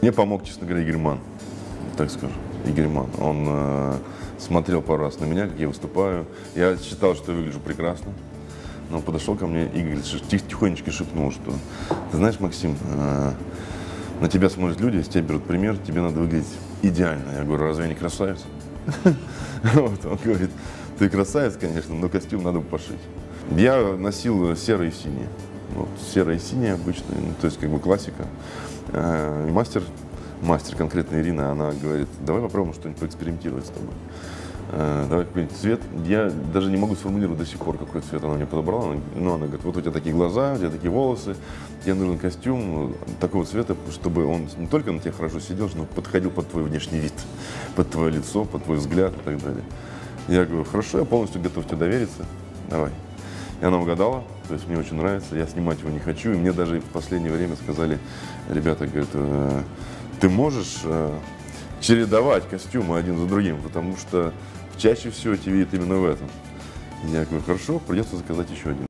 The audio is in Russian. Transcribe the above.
Мне помог, честно говоря, Игорь Ман, так скажем. Игорь Ман. Он э, смотрел пару раз на меня, как я выступаю. Я считал, что я выгляжу прекрасно. Но он подошел ко мне и говорит, тих- тихонечко шепнул, что ты знаешь, Максим, э, на тебя смотрят люди, с тебя берут пример, тебе надо выглядеть идеально. Я говорю, разве я не красавец? Вот, он говорит, ты красавец, конечно, но костюм надо пошить. Я носил серое и синее. Вот, серое и синее обычно, ну, то есть как бы классика. Э, И мастер, мастер, конкретно Ирина, она говорит, давай попробуем что-нибудь поэкспериментировать с тобой. Э, Давай какой-нибудь цвет. Я даже не могу сформулировать до сих пор, какой цвет она мне подобрала. Она- Ну, она говорит, вот у тебя такие глаза, у тебя такие волосы, тебе нужен костюм такого цвета, чтобы он не только на тебе хорошо сидел, но подходил под твой внешний вид, под твое лицо, под твой взгляд и так далее. Я говорю, хорошо, я полностью готов тебе довериться, давай. И она угадала, то есть мне очень нравится, я снимать его не хочу. И мне даже в последнее время сказали, ребята, говорят, «Э, ты можешь э, чередовать костюмы один за другим, потому что чаще всего тебя видят именно в этом. Я говорю, хорошо, придется заказать еще один.